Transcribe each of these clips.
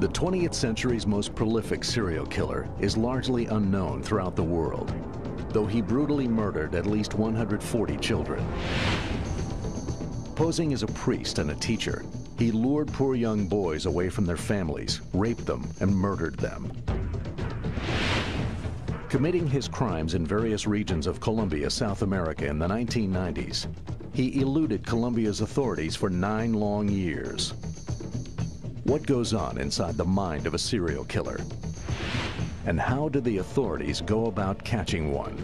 The 20th century's most prolific serial killer is largely unknown throughout the world, though he brutally murdered at least 140 children. Posing as a priest and a teacher, he lured poor young boys away from their families, raped them, and murdered them. Committing his crimes in various regions of Colombia, South America in the 1990s, he eluded Colombia's authorities for nine long years. What goes on inside the mind of a serial killer? And how do the authorities go about catching one?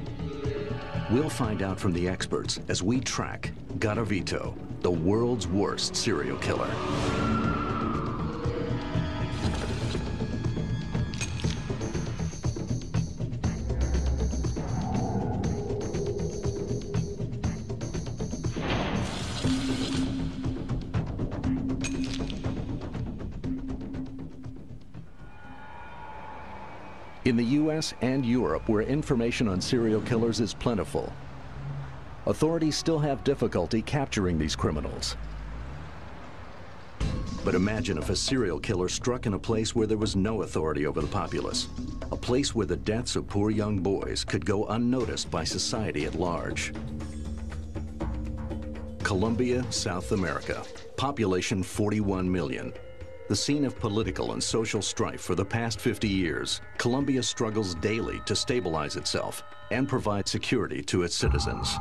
We'll find out from the experts as we track Garavito, the world's worst serial killer. US and Europe, where information on serial killers is plentiful, authorities still have difficulty capturing these criminals. But imagine if a serial killer struck in a place where there was no authority over the populace, a place where the deaths of poor young boys could go unnoticed by society at large. Colombia, South America, population 41 million. The scene of political and social strife for the past 50 years, Colombia struggles daily to stabilize itself and provide security to its citizens.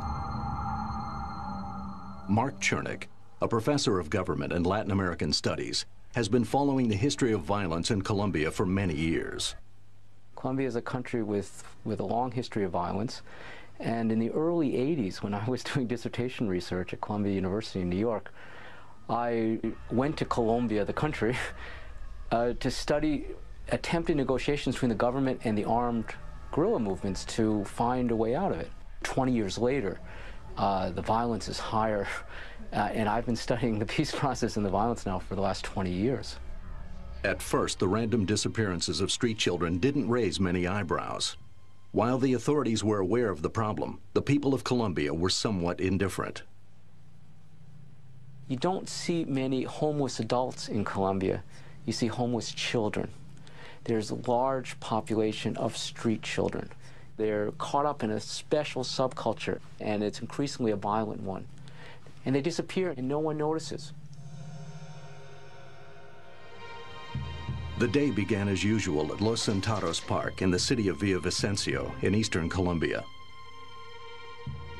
Marc Chernick, a professor of government and Latin American studies, has been following the history of violence in Colombia for many years. Colombia is a country with, with a long history of violence. And in the early 80s, when I was doing dissertation research at Columbia University in New York, I went to Colombia, the country, uh, to study attempted negotiations between the government and the armed guerrilla movements to find a way out of it. 20 years later, uh, the violence is higher, uh, and I've been studying the peace process and the violence now for the last 20 years. At first, the random disappearances of street children didn't raise many eyebrows. While the authorities were aware of the problem, the people of Colombia were somewhat indifferent. You don't see many homeless adults in Colombia. You see homeless children. There's a large population of street children. They're caught up in a special subculture, and it's increasingly a violent one. And they disappear, and no one notices. The day began as usual at Los Centauros Park in the city of Villavicencio in eastern Colombia.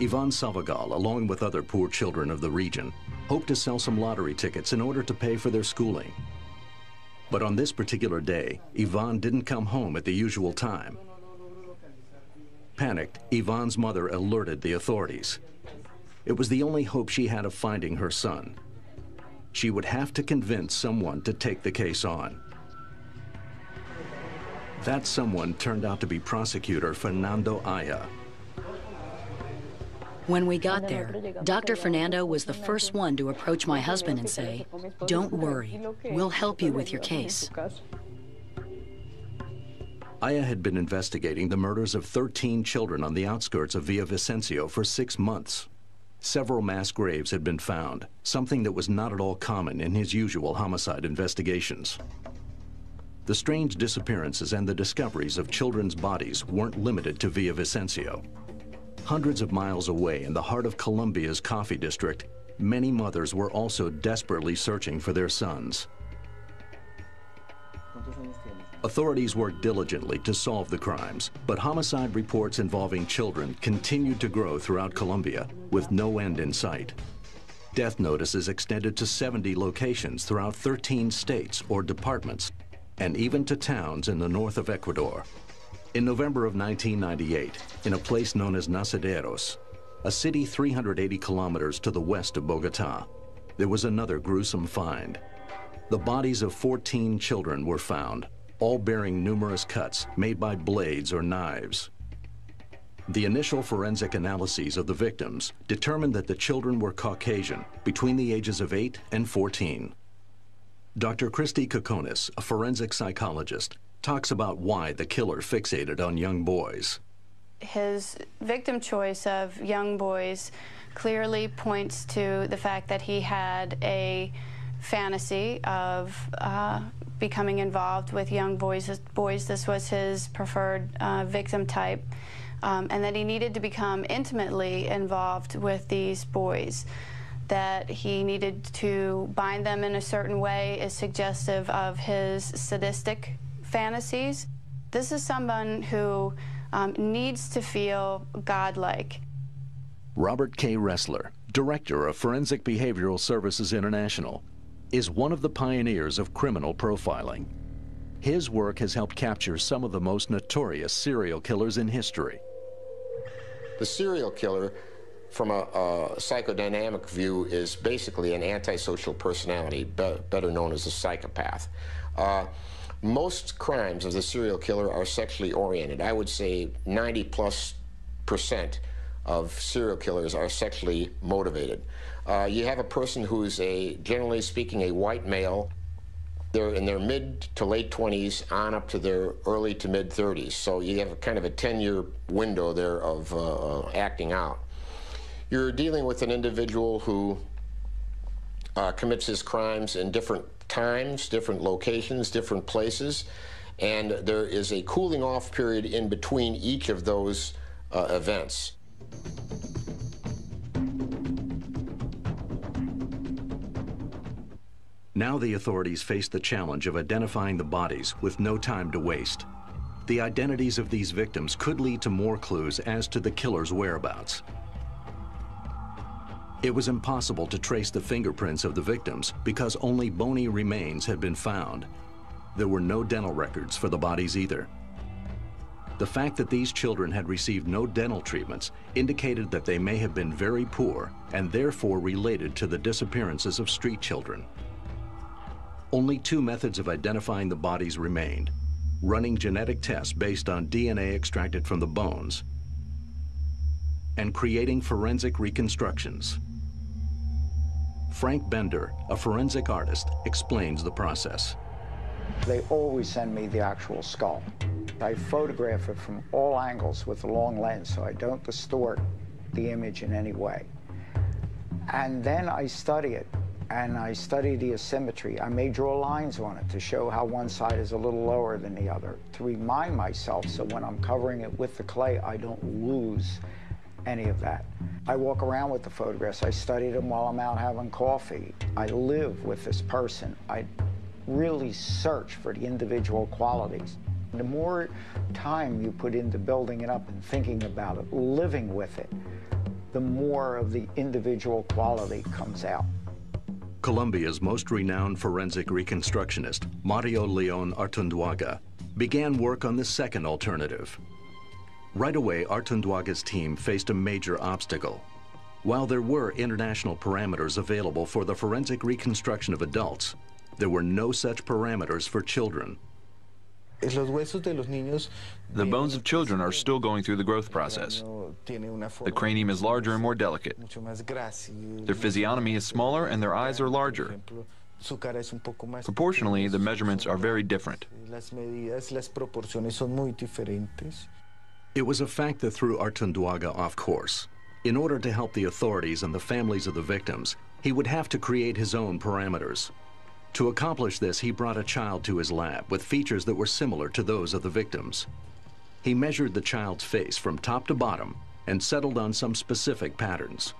Ivan Salvagal, along with other poor children of the region, hoped to sell some lottery tickets in order to pay for their schooling. But on this particular day, Ivan didn't come home at the usual time. Panicked, Ivan's mother alerted the authorities. It was the only hope she had of finding her son. She would have to convince someone to take the case on. That someone turned out to be prosecutor Fernando Aya. When we got there, Dr. Fernando was the first one to approach my husband and say, don't worry, we'll help you with your case. Aya had been investigating the murders of 13 children on the outskirts of Villavicencio for six months. Several mass graves had been found, something that was not at all common in his usual homicide investigations. The strange disappearances and the discoveries of children's bodies weren't limited to Villavicencio. Hundreds of miles away in the heart of Colombia's coffee district, many mothers were also desperately searching for their sons. Authorities worked diligently to solve the crimes, but homicide reports involving children continued to grow throughout Colombia with no end in sight. Death notices extended to 70 locations throughout 13 states or departments, and even to towns in the north of Ecuador. In November of 1998, in a place known as Nacederos, a city 380 kilometers to the west of Bogota, there was another gruesome find. The bodies of 14 children were found, all bearing numerous cuts made by blades or knives. The initial forensic analyses of the victims determined that the children were Caucasian, between the ages of 8 and 14. Dr. Christy Kokonis, a forensic psychologist, talks about why the killer fixated on young boys. His victim choice of young boys clearly points to the fact that he had a fantasy of uh, becoming involved with young boys. Boys, this was his preferred uh, victim type, um, and that he needed to become intimately involved with these boys. That he needed to bind them in a certain way is suggestive of his sadistic fantasies. This is someone who um, needs to feel godlike. Robert K. Ressler, Director of Forensic Behavioral Services International, is one of the pioneers of criminal profiling. His work has helped capture some of the most notorious serial killers in history. The serial killer, from a, a psychodynamic view, is basically an antisocial personality, be better known as a psychopath. Uh, most crimes of the serial killer are sexually oriented. I would say 90 plus percent of serial killers are sexually motivated. Uh, you have a person who's a, generally speaking, a white male. They're in their mid to late 20s on up to their early to mid 30s. So you have a kind of a 10-year window there of uh, uh, acting out. You're dealing with an individual who uh, commits his crimes in different times, different locations, different places, and there is a cooling off period in between each of those uh, events. Now the authorities face the challenge of identifying the bodies with no time to waste. The identities of these victims could lead to more clues as to the killer's whereabouts. It was impossible to trace the fingerprints of the victims because only bony remains had been found. There were no dental records for the bodies either. The fact that these children had received no dental treatments indicated that they may have been very poor and therefore related to the disappearances of street children. Only two methods of identifying the bodies remained, running genetic tests based on DNA extracted from the bones and creating forensic reconstructions. Frank Bender, a forensic artist, explains the process. They always send me the actual skull. I photograph it from all angles with a long lens so I don't distort the image in any way. And then I study it and I study the asymmetry. I may draw lines on it to show how one side is a little lower than the other, to remind myself so when I'm covering it with the clay, I don't lose any of that. I walk around with the photographs. I study them while I'm out having coffee. I live with this person. I really search for the individual qualities. The more time you put into building it up and thinking about it, living with it, the more of the individual quality comes out. Colombia's most renowned forensic reconstructionist, Mario Leon Artunduaga, began work on the second alternative. Right away, Artunduaga's team faced a major obstacle. While there were international parameters available for the forensic reconstruction of adults, there were no such parameters for children. The bones of children are still going through the growth process. The cranium is larger and more delicate. Their physiognomy is smaller and their eyes are larger. Proportionally, the measurements are very different. It was a fact that threw Artunduaga off course. In order to help the authorities and the families of the victims, he would have to create his own parameters. To accomplish this, he brought a child to his lab with features that were similar to those of the victims. He measured the child's face from top to bottom and settled on some specific patterns.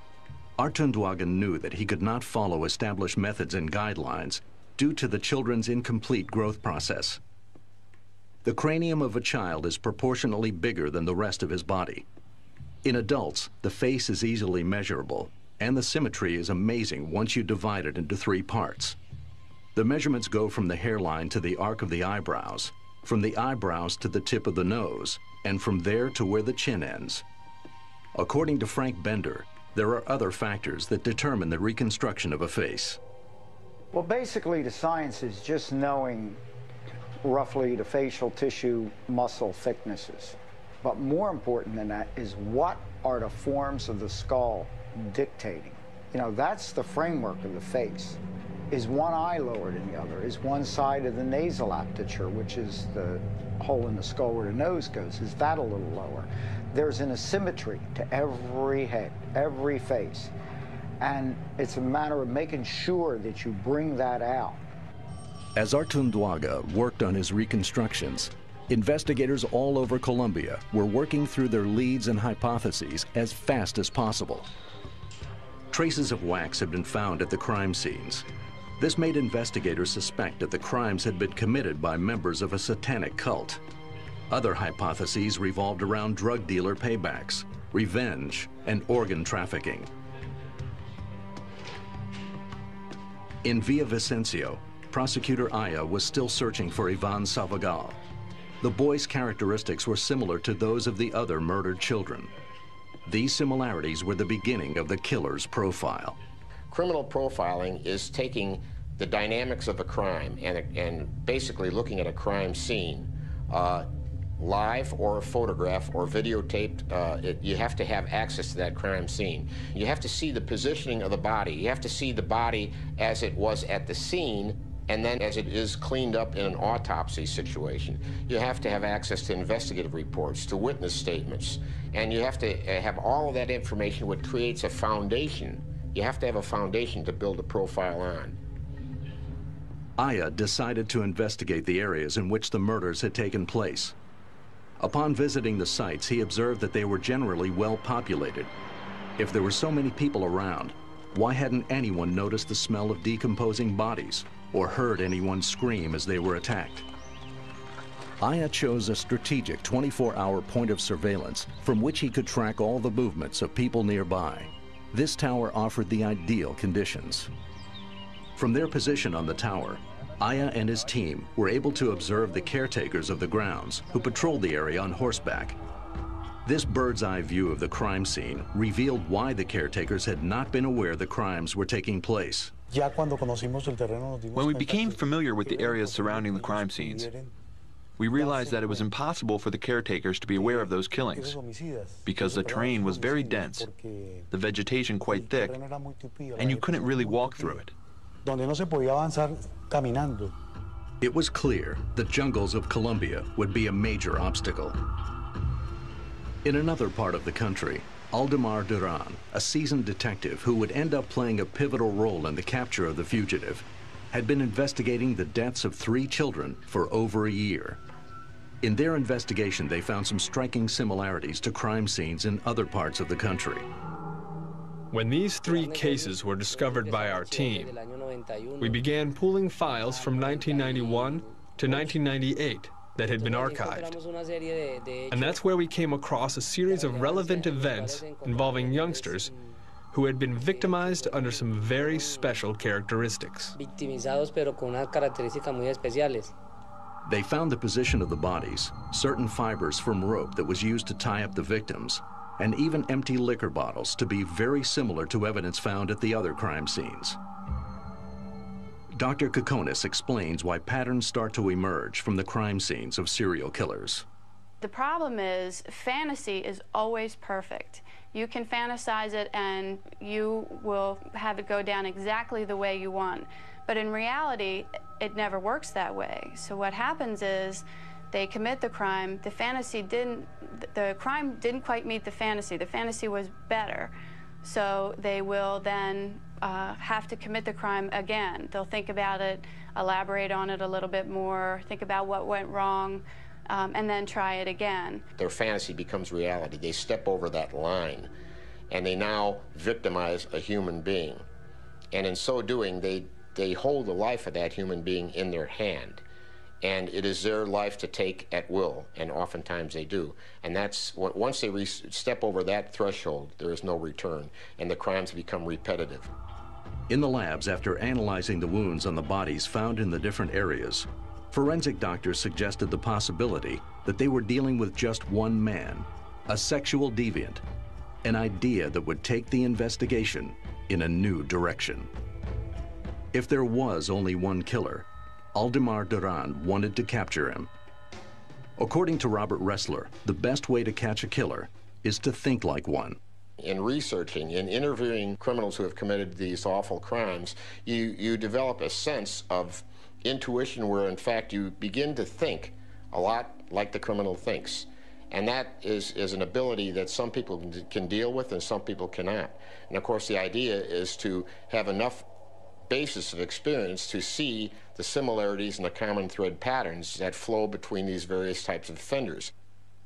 Artunduaga knew that he could not follow established methods and guidelines due to the children's incomplete growth process. The cranium of a child is proportionally bigger than the rest of his body. In adults, the face is easily measurable, and the symmetry is amazing once you divide it into three parts. The measurements go from the hairline to the arc of the eyebrows, from the eyebrows to the tip of the nose, and from there to where the chin ends. According to Frank Bender, there are other factors that determine the reconstruction of a face. Well, basically, the science is just knowing roughly the facial tissue muscle thicknesses. But more important than that is what are the forms of the skull dictating? You know, that's the framework of the face. Is one eye lower than the other? Is one side of the nasal aperture, which is the hole in the skull where the nose goes, is that a little lower? There's an asymmetry to every head, every face. And it's a matter of making sure that you bring that out. As Artunduaga worked on his reconstructions, investigators all over Colombia were working through their leads and hypotheses as fast as possible. Traces of wax had been found at the crime scenes. This made investigators suspect that the crimes had been committed by members of a satanic cult. Other hypotheses revolved around drug dealer paybacks, revenge, and organ trafficking. In Villavicencio, prosecutor Aya was still searching for Ivan Salvagal. The boy's characteristics were similar to those of the other murdered children. These similarities were the beginning of the killer's profile. Criminal profiling is taking the dynamics of a crime and, and basically looking at a crime scene uh, live or a photograph or videotaped, uh, it, you have to have access to that crime scene. You have to see the positioning of the body. You have to see the body as it was at the scene and then as it is cleaned up in an autopsy situation. You have to have access to investigative reports, to witness statements, and you have to uh, have all of that information which creates a foundation. You have to have a foundation to build a profile on. Aya decided to investigate the areas in which the murders had taken place. Upon visiting the sites, he observed that they were generally well populated. If there were so many people around, why hadn't anyone noticed the smell of decomposing bodies or heard anyone scream as they were attacked? Aya chose a strategic 24-hour point of surveillance from which he could track all the movements of people nearby. This tower offered the ideal conditions. From their position on the tower, Aya and his team were able to observe the caretakers of the grounds who patrolled the area on horseback. This bird's eye view of the crime scene revealed why the caretakers had not been aware the crimes were taking place. When we became familiar with the areas surrounding the crime scenes, we realized that it was impossible for the caretakers to be aware of those killings because the terrain was very dense, the vegetation quite thick, and you couldn't really walk through it donde no se podía avanzar caminando. It was clear the jungles of Colombia would be a major obstacle. In another part of the country, Aldemar Duran, a seasoned detective who would end up playing a pivotal role in the capture of the fugitive, had been investigating the deaths of three children for over a year. In their investigation, they found some striking similarities to crime scenes in other parts of the country. When these three cases were discovered by our team, we began pooling files from 1991 to 1998 that had been archived. And that's where we came across a series of relevant events involving youngsters who had been victimized under some very special characteristics. They found the position of the bodies, certain fibers from rope that was used to tie up the victims, and even empty liquor bottles to be very similar to evidence found at the other crime scenes. Dr. Kokonis explains why patterns start to emerge from the crime scenes of serial killers. The problem is fantasy is always perfect. You can fantasize it and you will have it go down exactly the way you want. But in reality, it never works that way. So what happens is they commit the crime, the fantasy didn't, the crime didn't quite meet the fantasy. The fantasy was better. So they will then uh, have to commit the crime again. They'll think about it, elaborate on it a little bit more, think about what went wrong, um, and then try it again. Their fantasy becomes reality. They step over that line, and they now victimize a human being. And in so doing, they, they hold the life of that human being in their hand and it is their life to take at will, and oftentimes they do. And that's once they step over that threshold, there is no return, and the crimes become repetitive. In the labs, after analyzing the wounds on the bodies found in the different areas, forensic doctors suggested the possibility that they were dealing with just one man, a sexual deviant, an idea that would take the investigation in a new direction. If there was only one killer, Aldemar Duran wanted to capture him. According to Robert Ressler, the best way to catch a killer is to think like one. In researching, in interviewing criminals who have committed these awful crimes, you, you develop a sense of intuition where, in fact, you begin to think a lot like the criminal thinks. And that is, is an ability that some people can deal with and some people cannot. And of course, the idea is to have enough basis of experience to see the similarities and the common thread patterns that flow between these various types of offenders.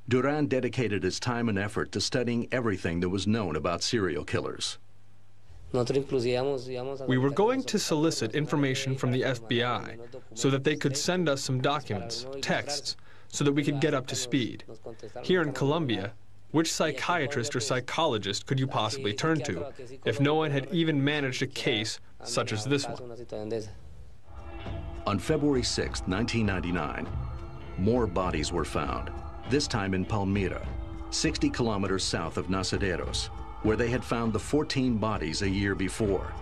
Duran dedicated his time and effort to studying everything that was known about serial killers. We were going to solicit information from the FBI so that they could send us some documents, texts, so that we could get up to speed. Here in Colombia, which psychiatrist or psychologist could you possibly turn to if no one had even managed a case such as this one? On February 6, 1999, more bodies were found, this time in Palmira, 60 kilometers south of Nacederos, where they had found the 14 bodies a year before.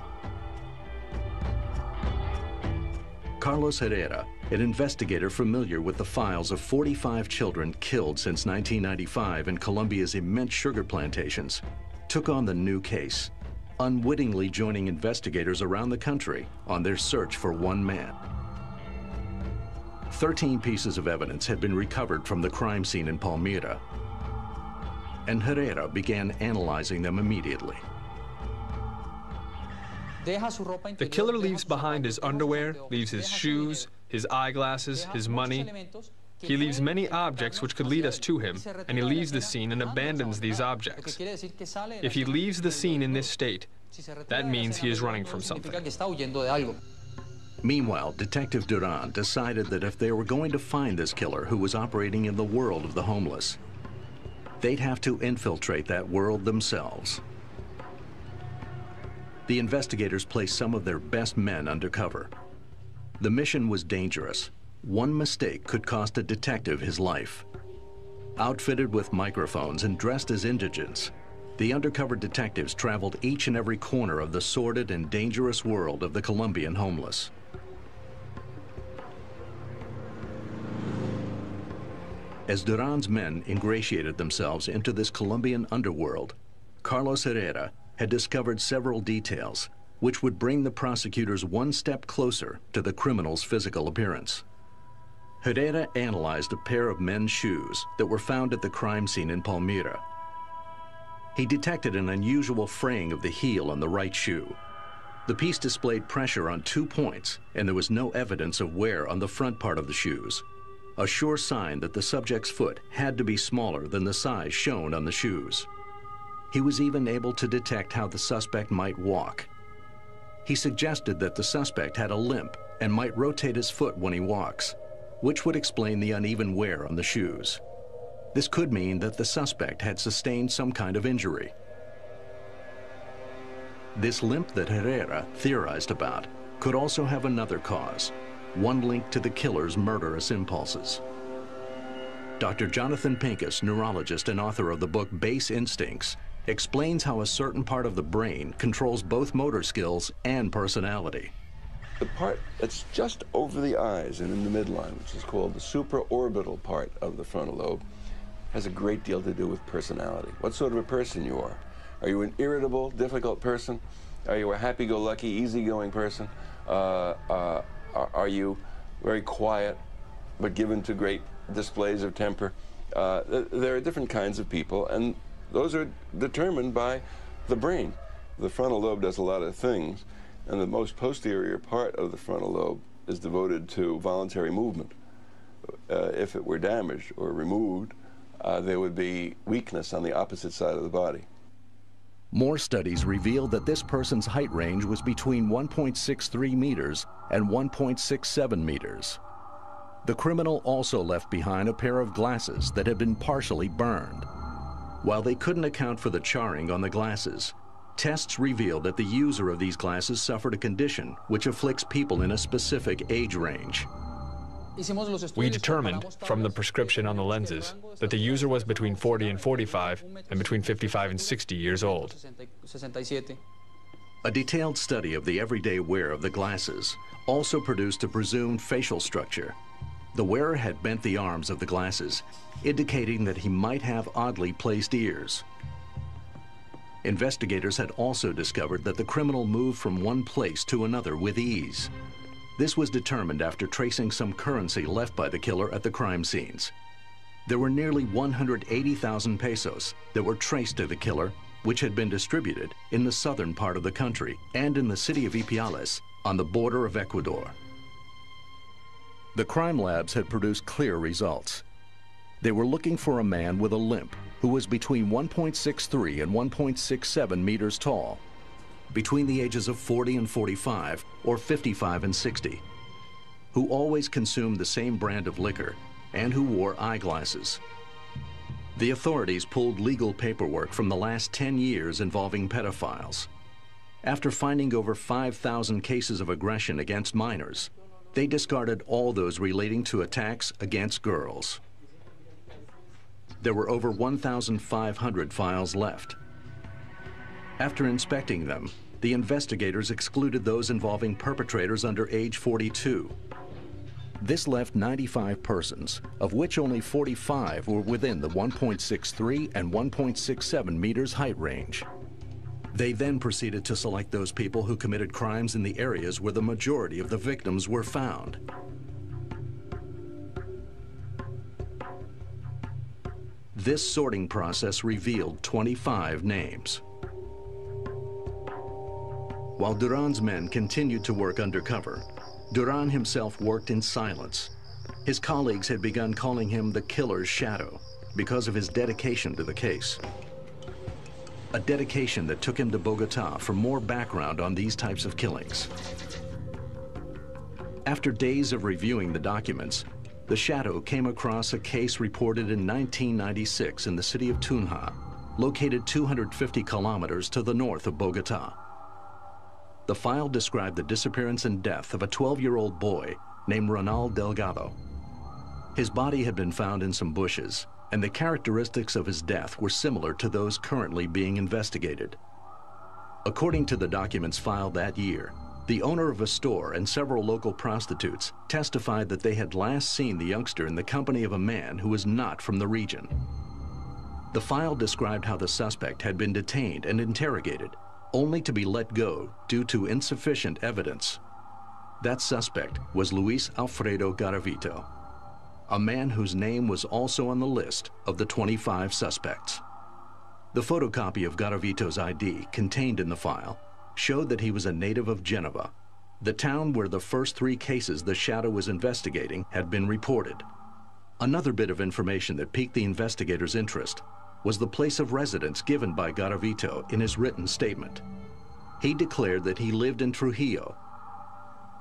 Carlos Herrera, an investigator familiar with the files of 45 children killed since 1995 in Colombia's immense sugar plantations, took on the new case, unwittingly joining investigators around the country on their search for one man. 13 pieces of evidence had been recovered from the crime scene in Palmira, and Herrera began analyzing them immediately. The killer leaves behind his underwear, leaves his shoes, his eyeglasses, his money. He leaves many objects which could lead us to him, and he leaves the scene and abandons these objects. If he leaves the scene in this state, that means he is running from something. Meanwhile, Detective Duran decided that if they were going to find this killer who was operating in the world of the homeless, they'd have to infiltrate that world themselves the investigators placed some of their best men undercover. The mission was dangerous. One mistake could cost a detective his life. Outfitted with microphones and dressed as indigents, the undercover detectives traveled each and every corner of the sordid and dangerous world of the Colombian homeless. As Duran's men ingratiated themselves into this Colombian underworld, Carlos Herrera had discovered several details which would bring the prosecutors one step closer to the criminal's physical appearance. Herrera analyzed a pair of men's shoes that were found at the crime scene in Palmira. He detected an unusual fraying of the heel on the right shoe. The piece displayed pressure on two points, and there was no evidence of wear on the front part of the shoes, a sure sign that the subject's foot had to be smaller than the size shown on the shoes. He was even able to detect how the suspect might walk. He suggested that the suspect had a limp and might rotate his foot when he walks, which would explain the uneven wear on the shoes. This could mean that the suspect had sustained some kind of injury. This limp that Herrera theorized about could also have another cause, one link to the killer's murderous impulses. Dr. Jonathan Pincus, neurologist and author of the book Base Instincts, explains how a certain part of the brain controls both motor skills and personality. The part that's just over the eyes and in the midline, which is called the supraorbital part of the frontal lobe, has a great deal to do with personality. What sort of a person you are. Are you an irritable, difficult person? Are you a happy-go-lucky, easygoing person? Uh, uh, are you very quiet, but given to great displays of temper? Uh, there are different kinds of people, and those are determined by the brain. The frontal lobe does a lot of things, and the most posterior part of the frontal lobe is devoted to voluntary movement. Uh, if it were damaged or removed, uh, there would be weakness on the opposite side of the body. More studies revealed that this person's height range was between 1.63 meters and 1.67 meters. The criminal also left behind a pair of glasses that had been partially burned. While they couldn't account for the charring on the glasses, tests revealed that the user of these glasses suffered a condition which afflicts people in a specific age range. We determined from the prescription on the lenses that the user was between 40 and 45 and between 55 and 60 years old. A detailed study of the everyday wear of the glasses also produced a presumed facial structure. The wearer had bent the arms of the glasses indicating that he might have oddly placed ears. Investigators had also discovered that the criminal moved from one place to another with ease. This was determined after tracing some currency left by the killer at the crime scenes. there were nearly 180,000 pesos that were traced to the killer, which had been distributed in the southern part of the country and in the city of Ipiales on the border of Ecuador. The crime labs had produced clear results. They were looking for a man with a limp who was between 1.63 and 1.67 meters tall, between the ages of 40 and 45 or 55 and 60, who always consumed the same brand of liquor and who wore eyeglasses. The authorities pulled legal paperwork from the last 10 years involving pedophiles. After finding over 5,000 cases of aggression against minors, they discarded all those relating to attacks against girls. There were over 1,500 files left. After inspecting them, the investigators excluded those involving perpetrators under age 42 this left 95 persons, of which only 45 were within the 1.63 and 1.67 meters height range. They then proceeded to select those people who committed crimes in the areas where the majority of the victims were found. This sorting process revealed 25 names. While Duran's men continued to work undercover, Duran himself worked in silence. His colleagues had begun calling him the killer's shadow because of his dedication to the case. A dedication that took him to Bogota for more background on these types of killings. After days of reviewing the documents, the Shadow came across a case reported in 1996 in the city of Tunja, located 250 kilometers to the north of Bogota. The file described the disappearance and death of a 12-year-old boy named Ronald Delgado. His body had been found in some bushes, and the characteristics of his death were similar to those currently being investigated. According to the documents filed that year, the owner of a store and several local prostitutes testified that they had last seen the youngster in the company of a man who was not from the region. The file described how the suspect had been detained and interrogated only to be let go due to insufficient evidence. That suspect was Luis Alfredo Garavito, a man whose name was also on the list of the 25 suspects. The photocopy of Garavito's ID contained in the file showed that he was a native of Genova, the town where the first three cases the Shadow was investigating had been reported. Another bit of information that piqued the investigators' interest was the place of residence given by Garavito in his written statement. He declared that he lived in Trujillo,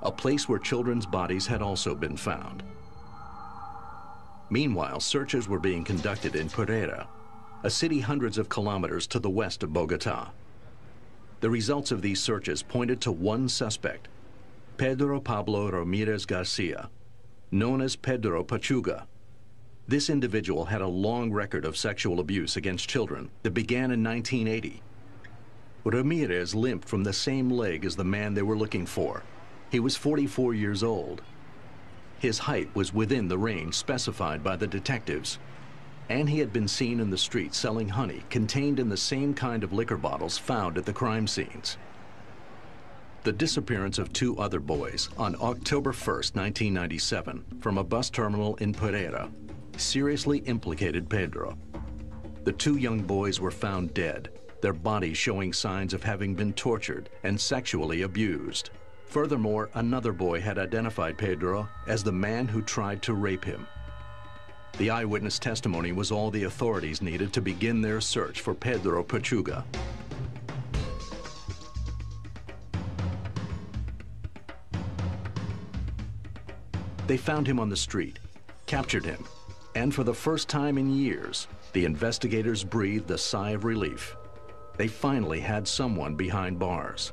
a place where children's bodies had also been found. Meanwhile, searches were being conducted in Pereira, a city hundreds of kilometers to the west of Bogota. The results of these searches pointed to one suspect, Pedro Pablo Ramirez Garcia, known as Pedro Pachuga. This individual had a long record of sexual abuse against children that began in 1980. Ramirez limped from the same leg as the man they were looking for. He was 44 years old. His height was within the range specified by the detectives. And he had been seen in the street selling honey contained in the same kind of liquor bottles found at the crime scenes. The disappearance of two other boys on October 1, 1997, from a bus terminal in Pereira seriously implicated Pedro. The two young boys were found dead, their bodies showing signs of having been tortured and sexually abused. Furthermore, another boy had identified Pedro as the man who tried to rape him. The eyewitness testimony was all the authorities needed to begin their search for Pedro Pachuga. They found him on the street, captured him, and for the first time in years, the investigators breathed a sigh of relief. They finally had someone behind bars.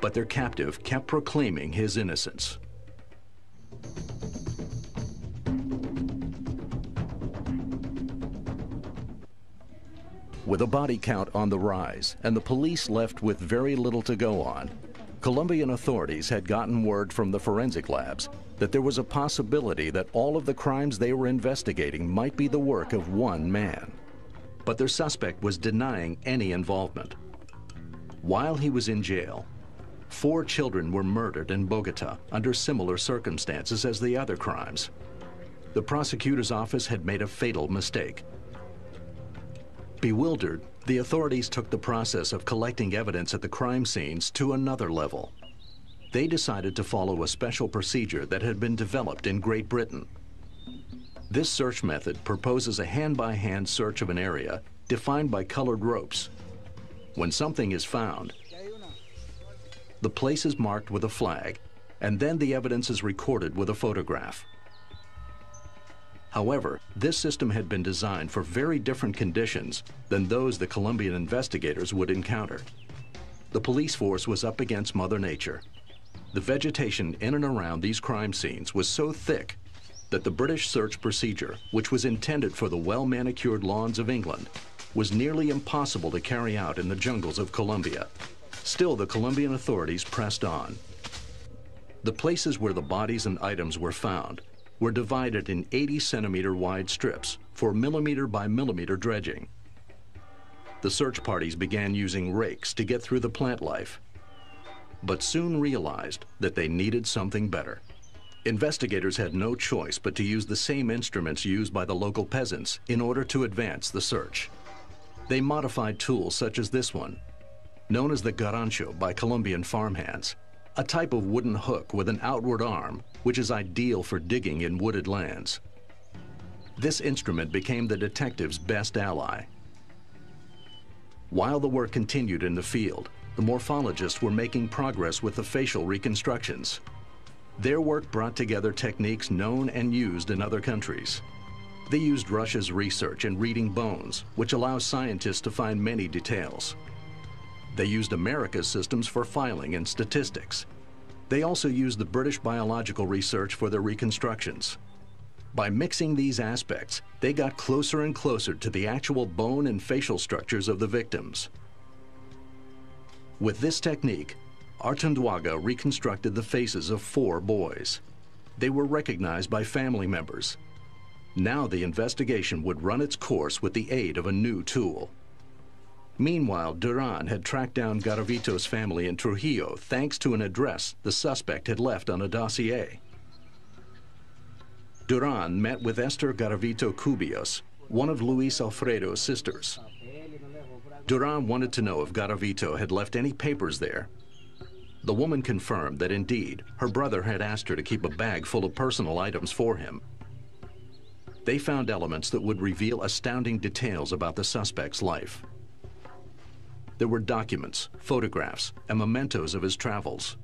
But their captive kept proclaiming his innocence. With a body count on the rise and the police left with very little to go on, Colombian authorities had gotten word from the forensic labs that there was a possibility that all of the crimes they were investigating might be the work of one man. But their suspect was denying any involvement. While he was in jail, four children were murdered in Bogota under similar circumstances as the other crimes. the prosecutor's office had made a fatal mistake. Bewildered, the authorities took the process of collecting evidence at the crime scenes to another level. They decided to follow a special procedure that had been developed in Great Britain. This search method proposes a hand-by-hand -hand search of an area defined by colored ropes. When something is found, the place is marked with a flag, and then the evidence is recorded with a photograph. However, this system had been designed for very different conditions than those the Colombian investigators would encounter. The police force was up against Mother Nature. The vegetation in and around these crime scenes was so thick that the British search procedure, which was intended for the well-manicured lawns of England, was nearly impossible to carry out in the jungles of Colombia. Still, the Colombian authorities pressed on. The places where the bodies and items were found were divided in 80 centimeter wide strips for millimeter by millimeter dredging. The search parties began using rakes to get through the plant life, but soon realized that they needed something better. Investigators had no choice but to use the same instruments used by the local peasants in order to advance the search. They modified tools such as this one, known as the garancho by Colombian farmhands a type of wooden hook with an outward arm, which is ideal for digging in wooded lands. This instrument became the detective's best ally. While the work continued in the field, the morphologists were making progress with the facial reconstructions. Their work brought together techniques known and used in other countries. They used Russia's research in reading bones, which allows scientists to find many details. They used America's systems for filing and statistics. They also used the British biological research for their reconstructions. By mixing these aspects, they got closer and closer to the actual bone and facial structures of the victims. With this technique, Artunduaga reconstructed the faces of four boys. They were recognized by family members. Now the investigation would run its course with the aid of a new tool. Meanwhile, Duran had tracked down Garavito's family in Trujillo thanks to an address the suspect had left on a dossier. Duran met with Esther Garavito Cubillos, one of Luis Alfredo's sisters. Duran wanted to know if Garavito had left any papers there. The woman confirmed that indeed, her brother had asked her to keep a bag full of personal items for him. They found elements that would reveal astounding details about the suspect's life. There were documents, photographs, and mementos of his travels.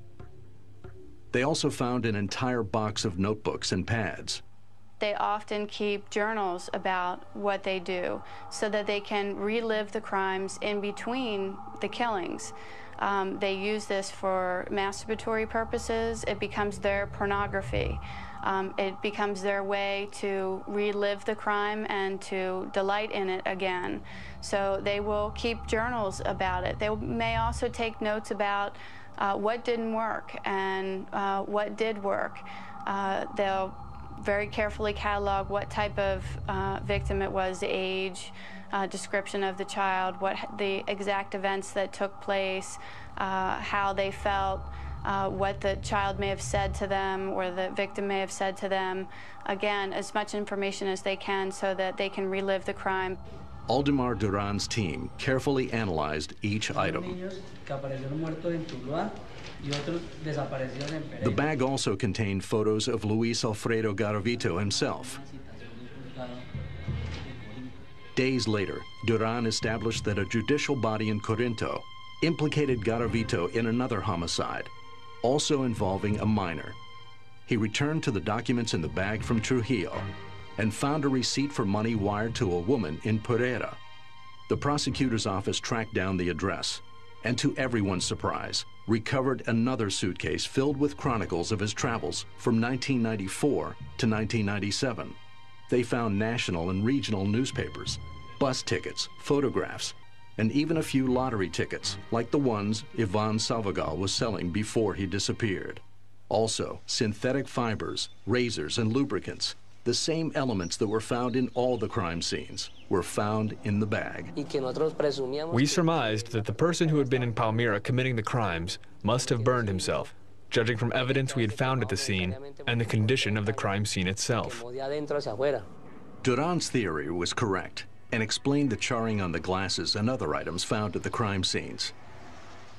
They also found an entire box of notebooks and pads. They often keep journals about what they do so that they can relive the crimes in between the killings. Um, they use this for masturbatory purposes. It becomes their pornography. Um, it becomes their way to relive the crime and to delight in it again. So they will keep journals about it. They may also take notes about uh, what didn't work and uh, what did work. Uh, they'll very carefully catalog what type of uh, victim it was, the age, uh, description of the child, what the exact events that took place, uh, how they felt, uh, what the child may have said to them or the victim may have said to them. Again, as much information as they can so that they can relive the crime. Aldemar Duran's team carefully analyzed each item. The bag also contained photos of Luis Alfredo Garavito himself. Days later, Duran established that a judicial body in Corinto implicated Garavito in another homicide, also involving a minor. He returned to the documents in the bag from Trujillo and found a receipt for money wired to a woman in Pereira. The prosecutor's office tracked down the address and to everyone's surprise, recovered another suitcase filled with chronicles of his travels from 1994 to 1997. They found national and regional newspapers, bus tickets, photographs, and even a few lottery tickets, like the ones Ivan Salvagal was selling before he disappeared. Also, synthetic fibers, razors, and lubricants, the same elements that were found in all the crime scenes, were found in the bag. We surmised that the person who had been in Palmira committing the crimes must have burned himself. judging from evidence we had found at the scene and the condition of the crime scene itself. Duran's theory was correct and explained the charring on the glasses and other items found at the crime scenes.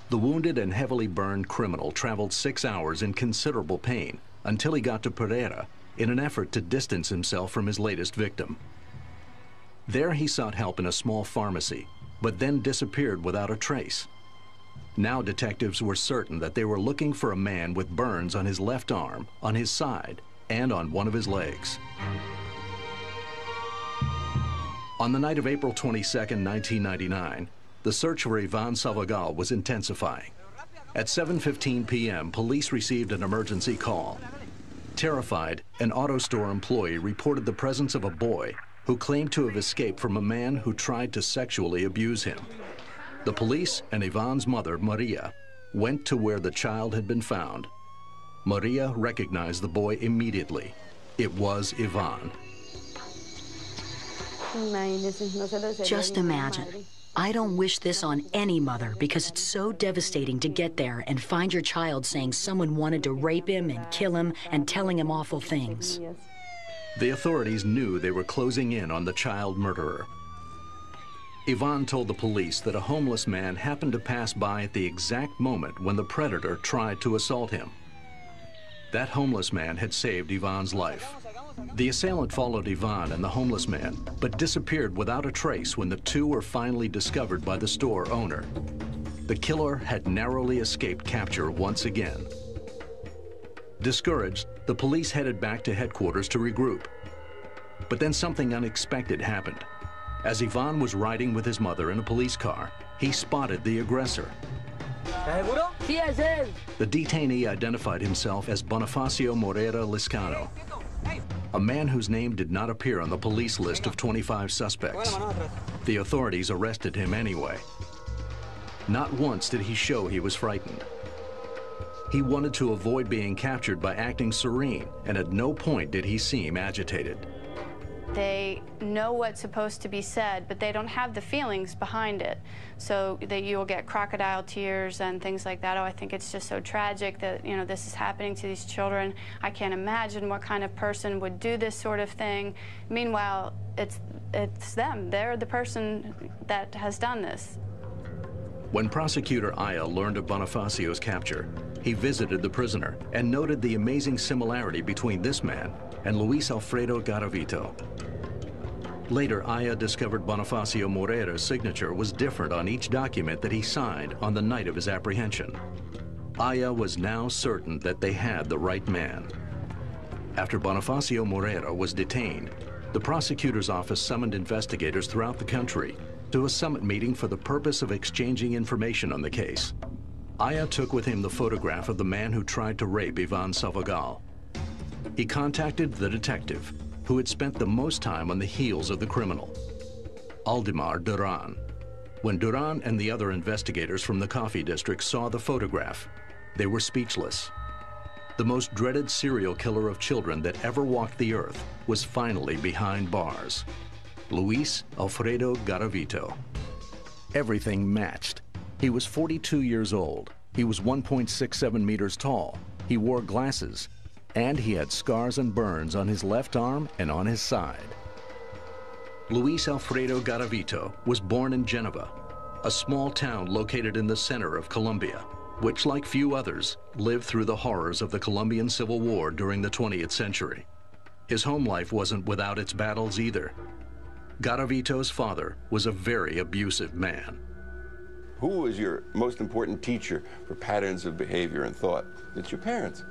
The wounded and heavily burned criminal traveled six hours in considerable pain until he got to Pereira in an effort to distance himself from his latest victim. There he sought help in a small pharmacy, but then disappeared without a trace. Now detectives were certain that they were looking for a man with burns on his left arm, on his side, and on one of his legs. On the night of April 22, 1999, the search for Ivan Salvagal was intensifying. At 7.15 p.m., police received an emergency call. Terrified, an auto store employee reported the presence of a boy who claimed to have escaped from a man who tried to sexually abuse him. The police and Ivan's mother, Maria, went to where the child had been found. Maria recognized the boy immediately. It was Ivan. Just imagine. I don't wish this on any mother because it's so devastating to get there and find your child saying someone wanted to rape him and kill him and telling him awful things. The authorities knew they were closing in on the child murderer. Ivan told the police that a homeless man happened to pass by at the exact moment when the predator tried to assault him. That homeless man had saved Ivan's life. The assailant followed Ivan and the homeless man, but disappeared without a trace when the two were finally discovered by the store owner. The killer had narrowly escaped capture once again. Discouraged, the police headed back to headquarters to regroup. But then something unexpected happened. As Ivan was riding with his mother in a police car, he spotted the aggressor. The detainee identified himself as Bonifacio Morera Liscano, a man whose name did not appear on the police list of 25 suspects. The authorities arrested him anyway. Not once did he show he was frightened. He wanted to avoid being captured by acting serene, and at no point did he seem agitated. They know what's supposed to be said, but they don't have the feelings behind it. So that you'll get crocodile tears and things like that. Oh, I think it's just so tragic that, you know, this is happening to these children. I can't imagine what kind of person would do this sort of thing. Meanwhile, it's, it's them. They're the person that has done this. When prosecutor Aya learned of Bonifacio's capture, he visited the prisoner and noted the amazing similarity between this man and Luis Alfredo Garavito. Later, Aya discovered Bonifacio Moreira's signature was different on each document that he signed on the night of his apprehension. Aya was now certain that they had the right man. After Bonifacio Moreira was detained, the prosecutor's office summoned investigators throughout the country to a summit meeting for the purpose of exchanging information on the case. Aya took with him the photograph of the man who tried to rape Ivan Salvagal. He contacted the detective, who had spent the most time on the heels of the criminal, Aldemar Duran. When Duran and the other investigators from the coffee district saw the photograph, they were speechless. The most dreaded serial killer of children that ever walked the earth was finally behind bars. Luis Alfredo Garavito. Everything matched. He was 42 years old. He was 1.67 meters tall. He wore glasses and he had scars and burns on his left arm and on his side. Luis Alfredo Garavito was born in Genova, a small town located in the center of Colombia, which, like few others, lived through the horrors of the Colombian Civil War during the 20th century. His home life wasn't without its battles either. Garavito's father was a very abusive man. Who was your most important teacher for patterns of behavior and thought? It's your parents.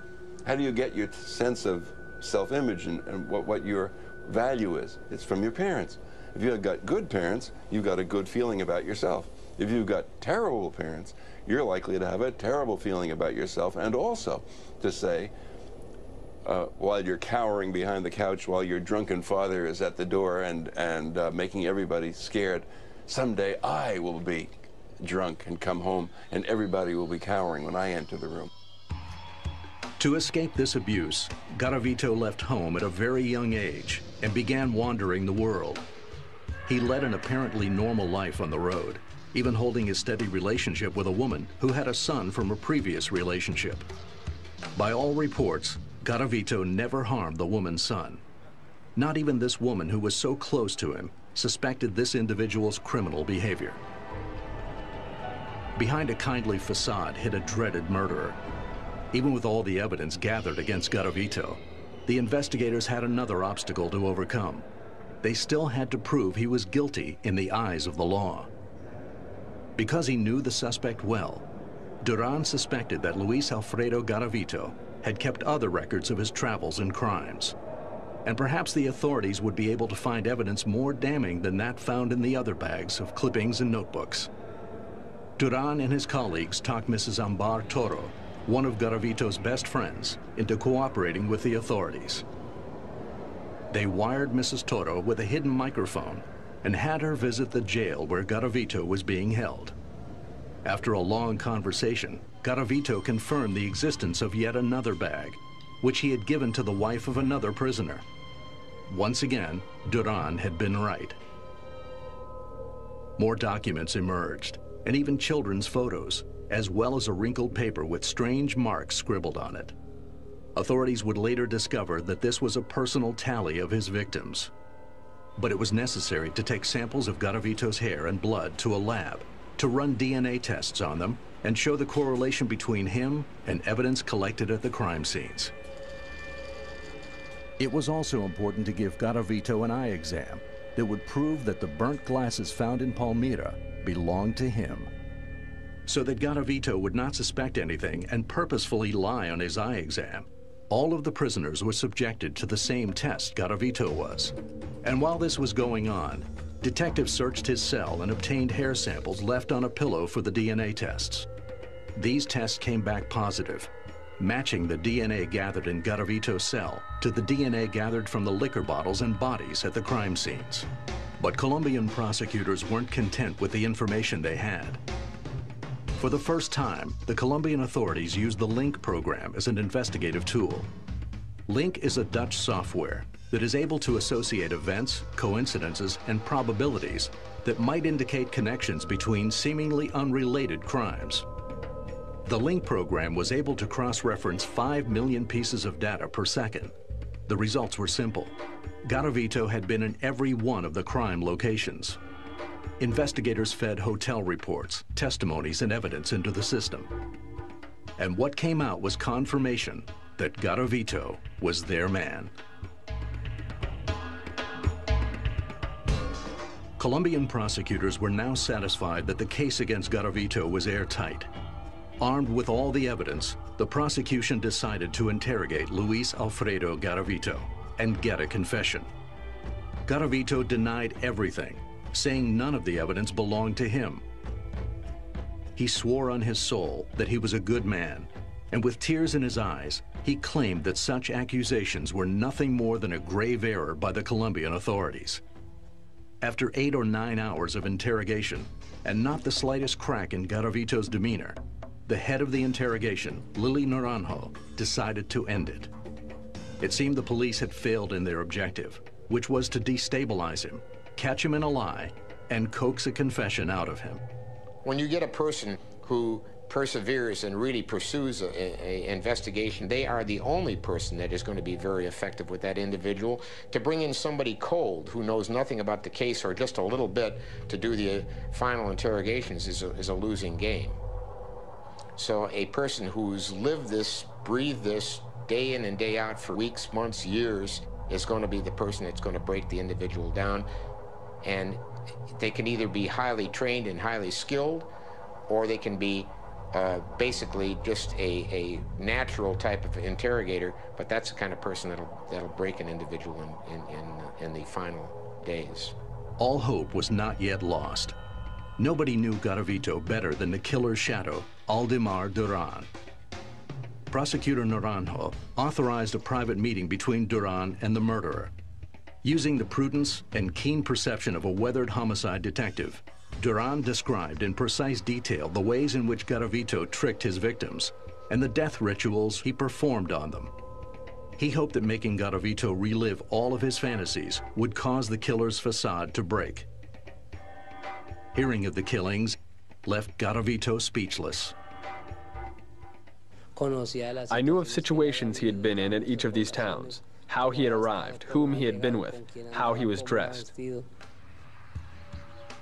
How do you get your sense of self-image and, and what, what your value is? It's from your parents. If you've got good parents, you've got a good feeling about yourself. If you've got terrible parents, you're likely to have a terrible feeling about yourself and also to say, uh, while you're cowering behind the couch while your drunken father is at the door and, and uh, making everybody scared, someday I will be drunk and come home and everybody will be cowering when I enter the room. To escape this abuse, Garavito left home at a very young age and began wandering the world. He led an apparently normal life on the road, even holding a steady relationship with a woman who had a son from a previous relationship. By all reports, Garavito never harmed the woman's son. Not even this woman who was so close to him suspected this individual's criminal behavior. Behind a kindly facade hid a dreaded murderer. Even with all the evidence gathered against Garavito, the investigators had another obstacle to overcome. They still had to prove he was guilty in the eyes of the law. Because he knew the suspect well, Duran suspected that Luis Alfredo Garavito had kept other records of his travels and crimes. And perhaps the authorities would be able to find evidence more damning than that found in the other bags of clippings and notebooks. Duran and his colleagues talked Mrs. Ambar Toro, one of Garavito's best friends, into cooperating with the authorities. They wired Mrs. Toro with a hidden microphone and had her visit the jail where Garavito was being held. After a long conversation, Garavito confirmed the existence of yet another bag, which he had given to the wife of another prisoner. Once again, Duran had been right. More documents emerged, and even children's photos, as well as a wrinkled paper with strange marks scribbled on it. Authorities would later discover that this was a personal tally of his victims. But it was necessary to take samples of Garavito's hair and blood to a lab, to run DNA tests on them, and show the correlation between him and evidence collected at the crime scenes. It was also important to give Garavito an eye exam that would prove that the burnt glasses found in Palmira belonged to him. So that Garavito would not suspect anything and purposefully lie on his eye exam, all of the prisoners were subjected to the same test Garavito was. And while this was going on, detectives searched his cell and obtained hair samples left on a pillow for the DNA tests. These tests came back positive, matching the DNA gathered in Garavito's cell to the DNA gathered from the liquor bottles and bodies at the crime scenes. But Colombian prosecutors weren't content with the information they had. For the first time, the Colombian authorities used the LINK program as an investigative tool. LINK is a Dutch software that is able to associate events, coincidences, and probabilities that might indicate connections between seemingly unrelated crimes. The LINK program was able to cross-reference 5 million pieces of data per second. The results were simple. Garavito had been in every one of the crime locations. Investigators fed hotel reports, testimonies, and evidence into the system. And what came out was confirmation that Garavito was their man. Colombian prosecutors were now satisfied that the case against Garavito was airtight. Armed with all the evidence, the prosecution decided to interrogate Luis Alfredo Garavito and get a confession. Garavito denied everything saying none of the evidence belonged to him. He swore on his soul that he was a good man, and with tears in his eyes, he claimed that such accusations were nothing more than a grave error by the Colombian authorities. After eight or nine hours of interrogation, and not the slightest crack in Garavito's demeanor, the head of the interrogation, Lily Naranjo, decided to end it. It seemed the police had failed in their objective, which was to destabilize him catch him in a lie, and coax a confession out of him. When you get a person who perseveres and really pursues an investigation, they are the only person that is going to be very effective with that individual. To bring in somebody cold who knows nothing about the case or just a little bit to do the uh, final interrogations is a, is a losing game. So a person who's lived this, breathed this, day in and day out for weeks, months, years, is going to be the person that's going to break the individual down and they can either be highly trained and highly skilled, or they can be uh, basically just a, a natural type of interrogator, but that's the kind of person that'll, that'll break an individual in, in, in, in the final days. All hope was not yet lost. Nobody knew Garavito better than the killer's shadow, Aldemar Duran. Prosecutor Naranjo authorized a private meeting between Duran and the murderer. Using the prudence and keen perception of a weathered homicide detective, Duran described in precise detail the ways in which Garavito tricked his victims and the death rituals he performed on them. He hoped that making Garavito relive all of his fantasies would cause the killer's facade to break. Hearing of the killings left Garavito speechless. I knew of situations he had been in at each of these towns, how he had arrived, whom he had been with, how he was dressed.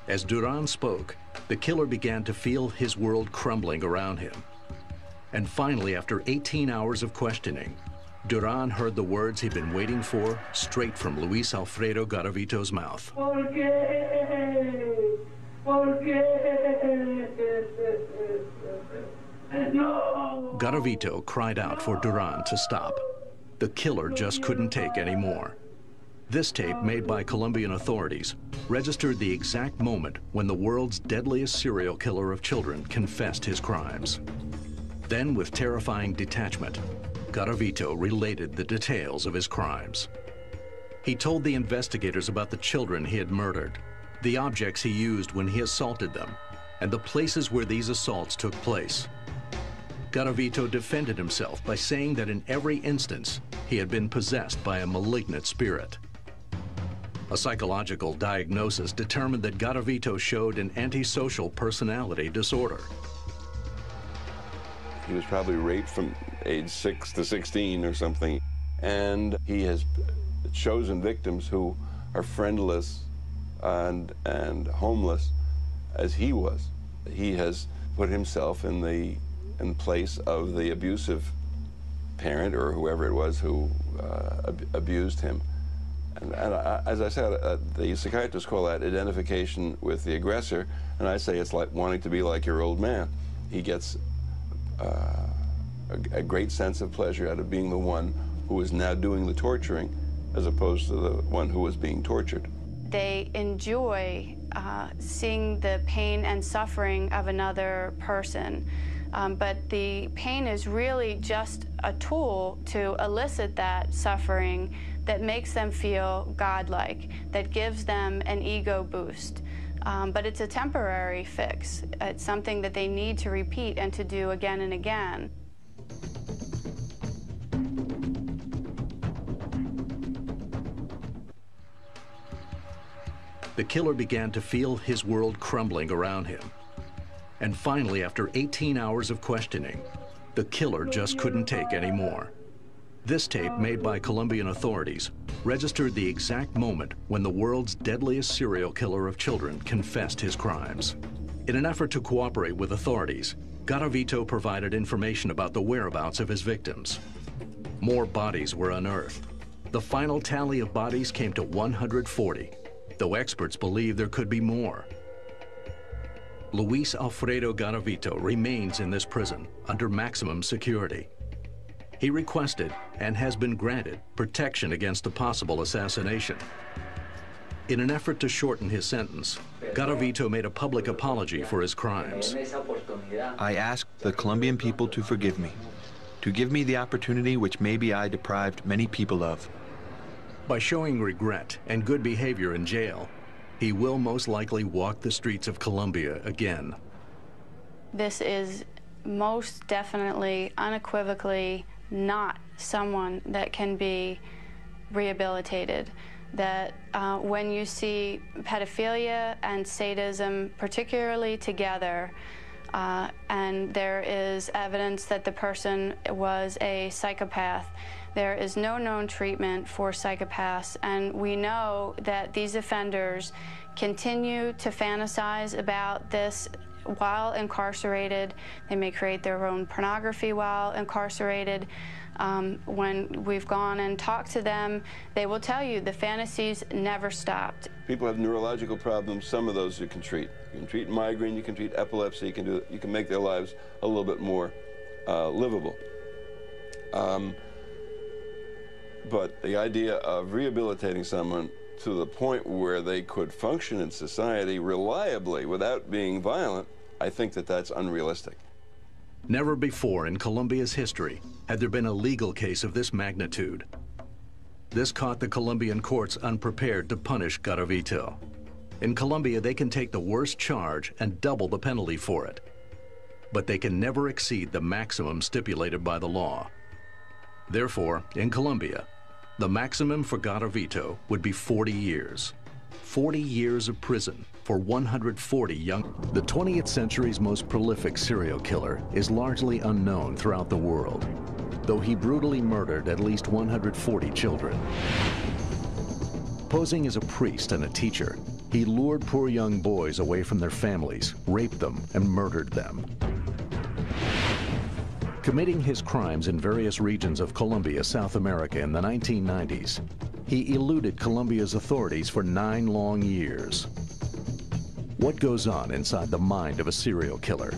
As Duran spoke, the killer began to feel his world crumbling around him. And finally, after 18 hours of questioning, Duran heard the words he'd been waiting for straight from Luis Alfredo Garavito's mouth. Garavito cried out for Duran to stop. The killer just couldn't take any more. This tape, made by Colombian authorities, registered the exact moment when the world's deadliest serial killer of children confessed his crimes. Then, with terrifying detachment, Garavito related the details of his crimes. He told the investigators about the children he had murdered, the objects he used when he assaulted them, and the places where these assaults took place. Garavito defended himself by saying that in every instance, he had been possessed by a malignant spirit. A psychological diagnosis determined that Garavito showed an antisocial personality disorder. He was probably raped from age 6 to 16 or something, and he has chosen victims who are friendless and, and homeless as he was. He has put himself in the in place of the abusive parent or whoever it was who uh, ab abused him. And, and I, as I said, uh, the psychiatrists call that identification with the aggressor, and I say it's like wanting to be like your old man. He gets uh, a, a, great sense of pleasure out of being the one who is now doing the torturing, as opposed to the one who was being tortured. They enjoy uh, seeing the pain and suffering of another person. Um, but the pain is really just a tool to elicit that suffering that makes them feel godlike, that gives them an ego boost. Um, but it's a temporary fix. It's something that they need to repeat and to do again and again. The killer began to feel his world crumbling around him. And finally, after 18 hours of questioning, the killer just couldn't take any more. This tape, made by Colombian authorities, registered the exact moment when the world's deadliest serial killer of children confessed his crimes. In an effort to cooperate with authorities, Garavito provided information about the whereabouts of his victims. More bodies were unearthed. The final tally of bodies came to 140, though experts believe there could be more. Luis Alfredo Garavito remains in this prison under maximum security. He requested and has been granted protection against a possible assassination. In an effort to shorten his sentence, Garavito made a public apology for his crimes. I ask the Colombian people to forgive me, to give me the opportunity which maybe I deprived many people of. By showing regret and good behavior in jail, he will most likely walk the streets of Colombia again. This is most definitely, unequivocally not someone that can be rehabilitated. That uh, when you see pedophilia and sadism, particularly together, uh, and there is evidence that the person was a psychopath, there is no known treatment for psychopaths, and we know that these offenders continue to fantasize about this while incarcerated. They may create their own pornography while incarcerated. Um, when we've gone and talked to them, they will tell you the fantasies never stopped. People have neurological problems. Some of those you can treat. You can treat migraine. You can treat epilepsy. You can do. You can make their lives a little bit more uh, livable. Um, but the idea of rehabilitating someone to the point where they could function in society reliably without being violent, I think that that's unrealistic. Never before in Colombia's history had there been a legal case of this magnitude. This caught the Colombian courts unprepared to punish Garavito. In Colombia, they can take the worst charge and double the penalty for it. But they can never exceed the maximum stipulated by the law. Therefore, in Colombia, the maximum for Garavito would be 40 years. 40 years of prison for 140 young. The 20th century's most prolific serial killer is largely unknown throughout the world, though he brutally murdered at least 140 children. Posing as a priest and a teacher, he lured poor young boys away from their families, raped them, and murdered them. Committing his crimes in various regions of Colombia, South America in the 1990s, he eluded Colombia's authorities for nine long years. What goes on inside the mind of a serial killer?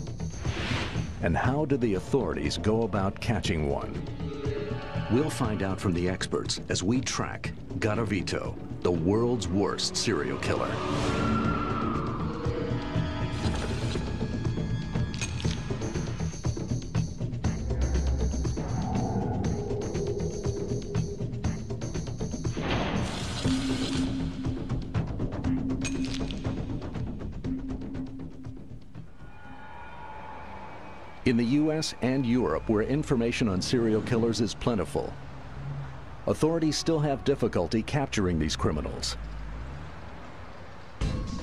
And how do the authorities go about catching one? We'll find out from the experts as we track Garavito, the world's worst serial killer. In the US and Europe, where information on serial killers is plentiful, authorities still have difficulty capturing these criminals.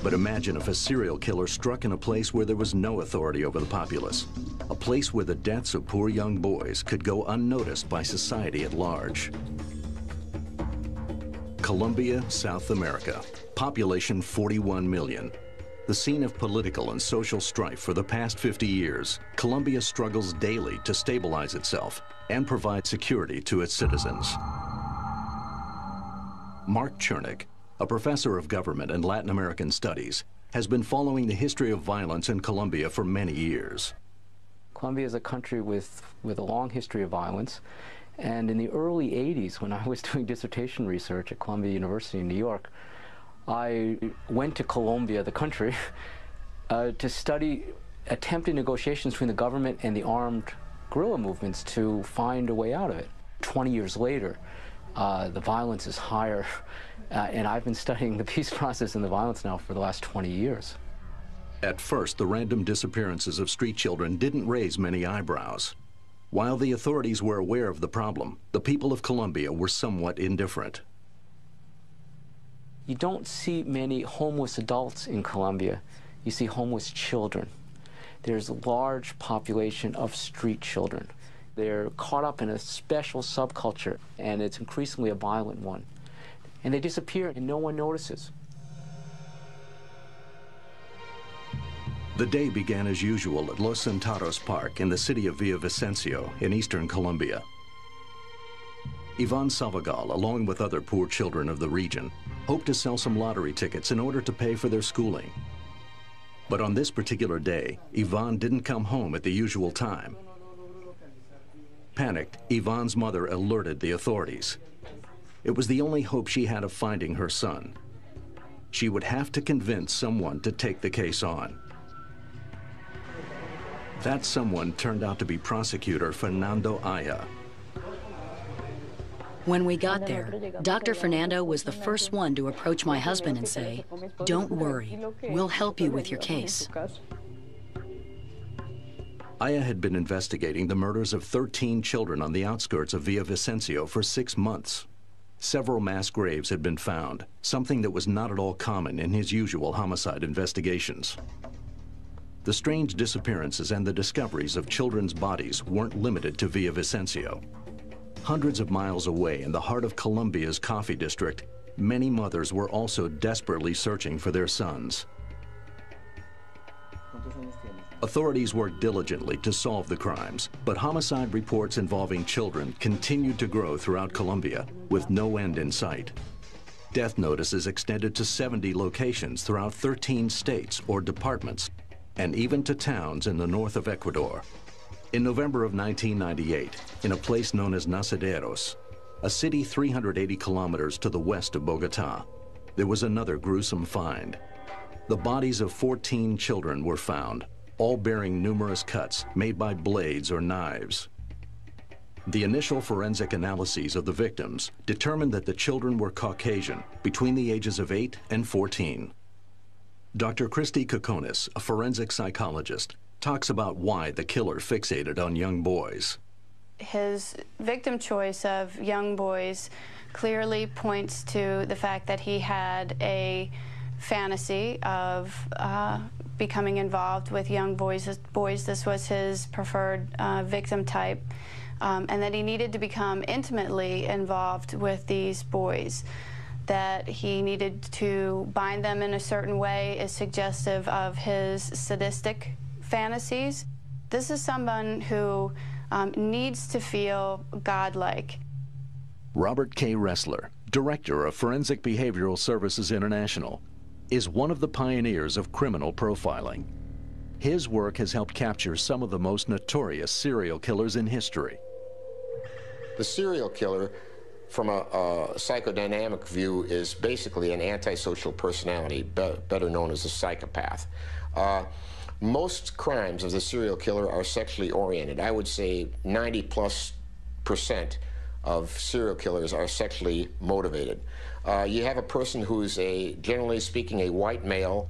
But imagine if a serial killer struck in a place where there was no authority over the populace, a place where the deaths of poor young boys could go unnoticed by society at large. Colombia, South America, population 41 million, the scene of political and social strife for the past 50 years, Colombia struggles daily to stabilize itself and provide security to its citizens. Marc Chernick, a professor of government and Latin American studies, has been following the history of violence in Colombia for many years. Colombia is a country with, with a long history of violence. And in the early 80s, when I was doing dissertation research at Columbia University in New York, I went to Colombia, the country, uh, to study attempted negotiations between the government and the armed guerrilla movements to find a way out of it. 20 years later, uh, the violence is higher, uh, and I've been studying the peace process and the violence now for the last 20 years. At first, the random disappearances of street children didn't raise many eyebrows. While the authorities were aware of the problem, the people of Colombia were somewhat indifferent. You don't see many homeless adults in Colombia. You see homeless children. There's a large population of street children. They're caught up in a special subculture, and it's increasingly a violent one. And they disappear, and no one notices. The day began as usual at Los Centauros Park in the city of Villavicencio in eastern Colombia. Ivan Salvagal, along with other poor children of the region, hoped to sell some lottery tickets in order to pay for their schooling. But on this particular day, Ivan didn't come home at the usual time. Panicked, Ivan's mother alerted the authorities. It was the only hope she had of finding her son. She would have to convince someone to take the case on. That someone turned out to be prosecutor Fernando Aya, when we got there, Dr. Fernando was the first one to approach my husband and say, Don't worry, we'll help you with your case. Aya had been investigating the murders of 13 children on the outskirts of Villavicencio for six months. Several mass graves had been found, something that was not at all common in his usual homicide investigations. The strange disappearances and the discoveries of children's bodies weren't limited to Villavicencio. Hundreds of miles away in the heart of Colombia's coffee district, many mothers were also desperately searching for their sons. Authorities worked diligently to solve the crimes, but homicide reports involving children continued to grow throughout Colombia, with no end in sight. Death notices extended to 70 locations throughout 13 states or departments, and even to towns in the north of Ecuador. In November of 1998, in a place known as Nacederos, a city 380 kilometers to the west of Bogota, there was another gruesome find. The bodies of 14 children were found, all bearing numerous cuts made by blades or knives. The initial forensic analyses of the victims determined that the children were Caucasian, between the ages of 8 and 14. Dr. Christy Kokonis, a forensic psychologist, talks about why the killer fixated on young boys. his victim choice of young boys clearly points to the fact that he had a fantasy of uh, becoming involved with young boys. Boys, this was his preferred uh, victim type, um, and that he needed to become intimately involved with these boys. That he needed to bind them in a certain way is suggestive of his sadistic fantasies. This is someone who um, needs to feel godlike. Robert K. Ressler, Director of Forensic Behavioral Services International, is one of the pioneers of criminal profiling. His work has helped capture some of the most notorious serial killers in history. The serial killer, from a, a psychodynamic view, is basically an antisocial personality, be better known as a psychopath. Uh, most crimes of the serial killer are sexually oriented. I would say 90 plus percent of serial killers are sexually motivated. Uh, you have a person who's a, generally speaking, a white male.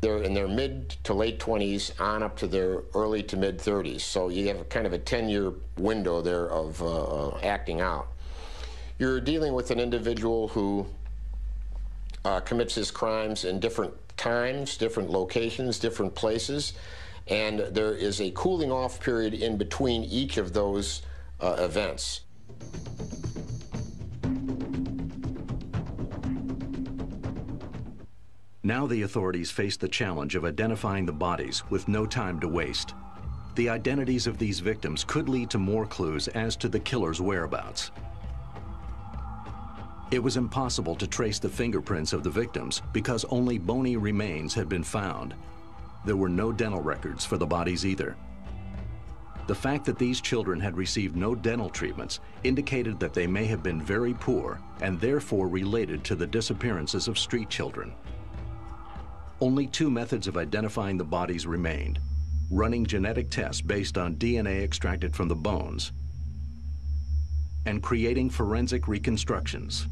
They're in their mid to late 20s on up to their early to mid 30s. So you have a kind of a 10-year window there of uh, uh, acting out. You're dealing with an individual who uh, commits his crimes in different times, different locations, different places, and there is a cooling off period in between each of those uh, events. Now the authorities face the challenge of identifying the bodies with no time to waste. The identities of these victims could lead to more clues as to the killer's whereabouts. It was impossible to trace the fingerprints of the victims because only bony remains had been found. There were no dental records for the bodies either. The fact that these children had received no dental treatments indicated that they may have been very poor and therefore related to the disappearances of street children. Only two methods of identifying the bodies remained, running genetic tests based on DNA extracted from the bones and creating forensic reconstructions.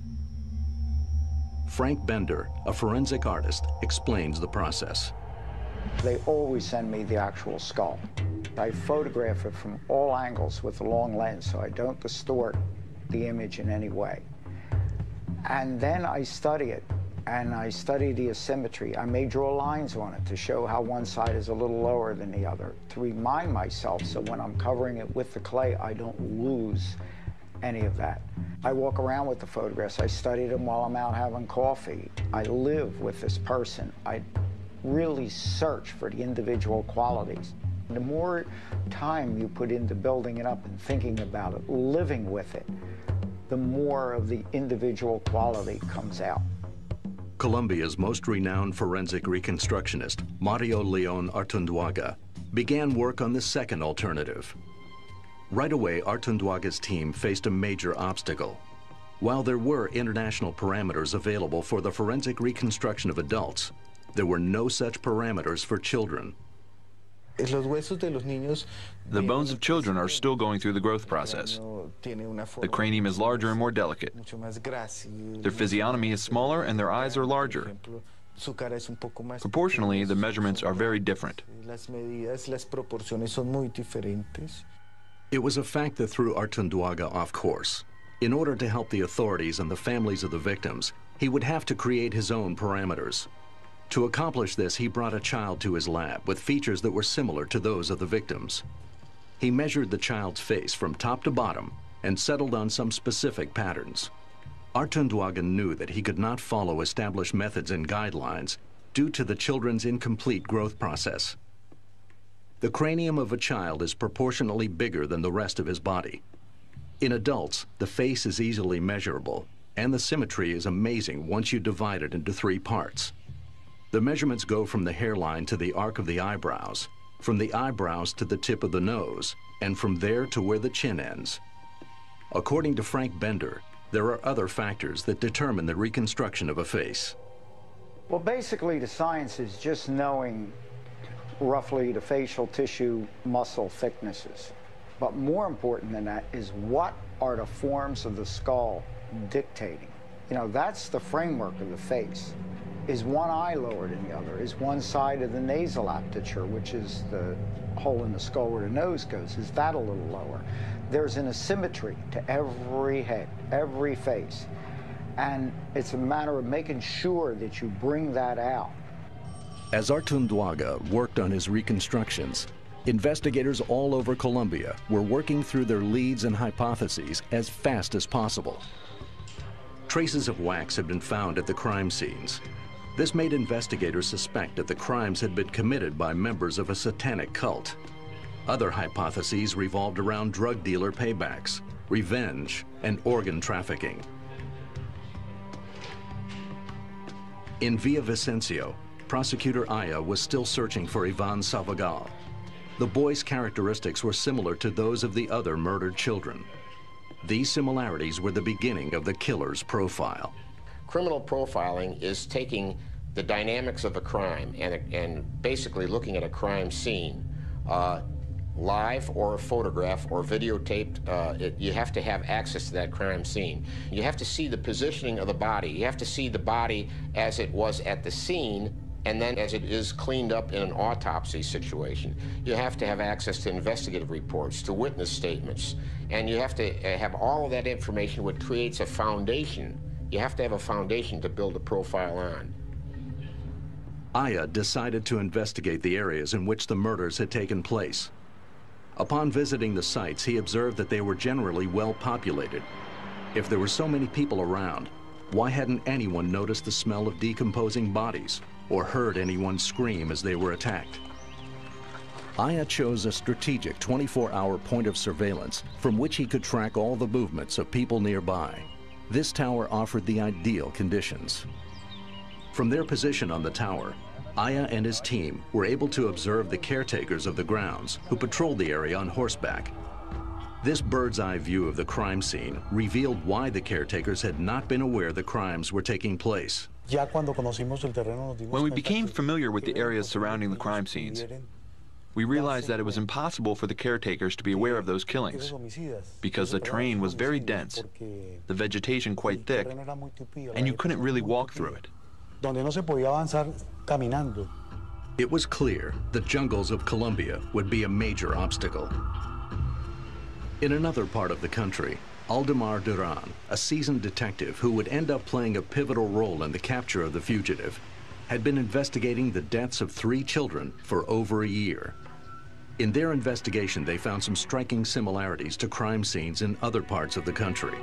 Frank Bender, a forensic artist, explains the process. They always send me the actual skull. I photograph it from all angles with a long lens so I don't distort the image in any way. And then I study it and I study the asymmetry. I may draw lines on it to show how one side is a little lower than the other, to remind myself so when I'm covering it with the clay, I don't lose any of that. I walk around with the photographs. I study them while I'm out having coffee. I live with this person. I really search for the individual qualities. The more time you put into building it up and thinking about it, living with it, the more of the individual quality comes out. Colombia's most renowned forensic reconstructionist, Mario Leon Artunduaga, began work on the second alternative. Right away, Artunduaga's team faced a major obstacle. While there were international parameters available for the forensic reconstruction of adults, there were no such parameters for children. The bones of children are still going through the growth process. The cranium is larger and more delicate. Their physiognomy is smaller and their eyes are larger. Proportionally, the measurements are very different. It was a fact that threw Artunduaga off course. In order to help the authorities and the families of the victims, he would have to create his own parameters. To accomplish this, he brought a child to his lab with features that were similar to those of the victims. He measured the child's face from top to bottom and settled on some specific patterns. Artunduaga knew that he could not follow established methods and guidelines due to the children's incomplete growth process. The cranium of a child is proportionally bigger than the rest of his body. In adults, the face is easily measurable, and the symmetry is amazing once you divide it into three parts. The measurements go from the hairline to the arc of the eyebrows, from the eyebrows to the tip of the nose, and from there to where the chin ends. According to Frank Bender, there are other factors that determine the reconstruction of a face. Well, basically, the science is just knowing roughly the facial tissue muscle thicknesses. But more important than that is what are the forms of the skull dictating? You know, that's the framework of the face. Is one eye lower than the other? Is one side of the nasal aperture, which is the hole in the skull where the nose goes, is that a little lower? there's an asymmetry to every head, every face. And it's a matter of making sure that you bring that out. As Artunduaga worked on his reconstructions, investigators all over Colombia were working through their leads and hypotheses as fast as possible. Traces of wax had been found at the crime scenes. This made investigators suspect that the crimes had been committed by members of a satanic cult. Other hypotheses revolved around drug dealer paybacks, revenge, and organ trafficking. In Villavicencio, prosecutor Aya was still searching for Ivan Salvagal. The boy's characteristics were similar to those of the other murdered children. These similarities were the beginning of the killer's profile. Criminal profiling is taking the dynamics of a crime and, and basically looking at a crime scene uh, live or a photograph or videotaped, uh, it, you have to have access to that crime scene. You have to see the positioning of the body. You have to see the body as it was at the scene and then as it is cleaned up in an autopsy situation. You have to have access to investigative reports, to witness statements, and you have to uh, have all of that information which creates a foundation. You have to have a foundation to build a profile on. Aya decided to investigate the areas in which the murders had taken place. Upon visiting the sites, he observed that they were generally well populated. If there were so many people around, why hadn't anyone noticed the smell of decomposing bodies or heard anyone scream as they were attacked? Aya chose a strategic 24-hour point of surveillance from which he could track all the movements of people nearby. This tower offered the ideal conditions. From their position on the tower, Aya and his team were able to observe the caretakers of the grounds who patrolled the area on horseback. This bird's eye view of the crime scene revealed why the caretakers had not been aware the crimes were taking place. When we became familiar with the areas surrounding the crime scenes, we realized that it was impossible for the caretakers to be aware of those killings because the terrain was very dense, the vegetation quite thick, and you couldn't really walk through it. It was clear the jungles of Colombia would be a major obstacle. In another part of the country, Aldemar Duran, a seasoned detective who would end up playing a pivotal role in the capture of the fugitive, had been investigating the deaths of three children for over a year. In their investigation, they found some striking similarities to crime scenes in other parts of the country.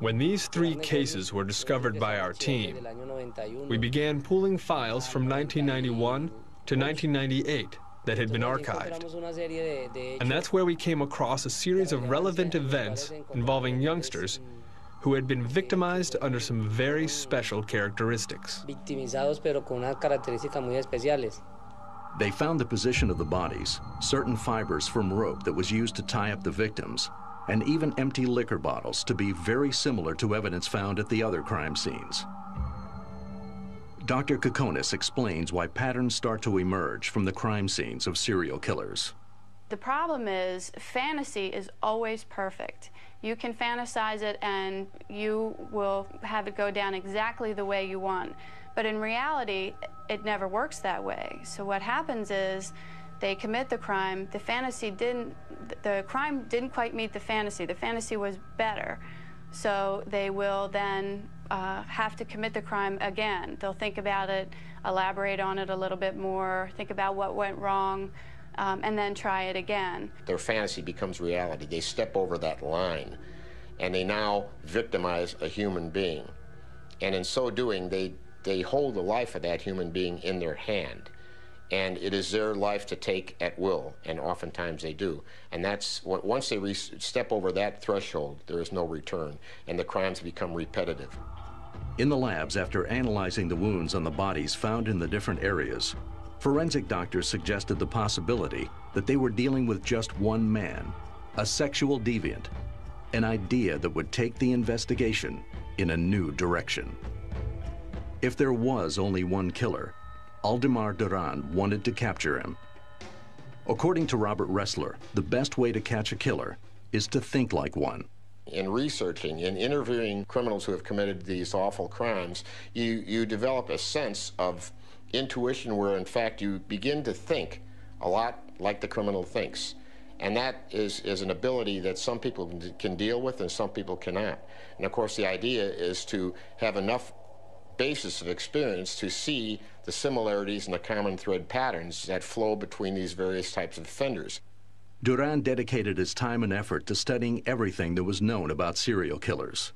When these three cases were discovered by our team, we began pooling files from 1991 to 1998 that had been archived. And that's where we came across a series of relevant events involving youngsters who had been victimized under some very special characteristics. They found the position of the bodies, certain fibers from rope that was used to tie up the victims, and even empty liquor bottles to be very similar to evidence found at the other crime scenes. Dr. Kokonis explains why patterns start to emerge from the crime scenes of serial killers. The problem is fantasy is always perfect. You can fantasize it and you will have it go down exactly the way you want. But in reality, it never works that way. So what happens is they commit the crime, the fantasy didn't, the crime didn't quite meet the fantasy. The fantasy was better. So they will then uh, have to commit the crime again. They'll think about it, elaborate on it a little bit more, think about what went wrong, um, and then try it again. Their fantasy becomes reality. They step over that line, and they now victimize a human being. And in so doing, they they hold the life of that human being in their hand. And it is their life to take at will, and oftentimes they do. And that's what, once they step over that threshold, there is no return, and the crimes become repetitive. In the labs, after analyzing the wounds on the bodies found in the different areas, forensic doctors suggested the possibility that they were dealing with just one man, a sexual deviant, an idea that would take the investigation in a new direction. If there was only one killer, Aldemar Duran wanted to capture him. According to Robert Ressler, the best way to catch a killer is to think like one. In researching, in interviewing criminals who have committed these awful crimes, you, you develop a sense of intuition where, in fact, you begin to think a lot like the criminal thinks. And that is, is an ability that some people can deal with and some people cannot. And of course, the idea is to have enough basis of experience to see the similarities and the common thread patterns that flow between these various types of offenders. Duran dedicated his time and effort to studying everything that was known about serial killers.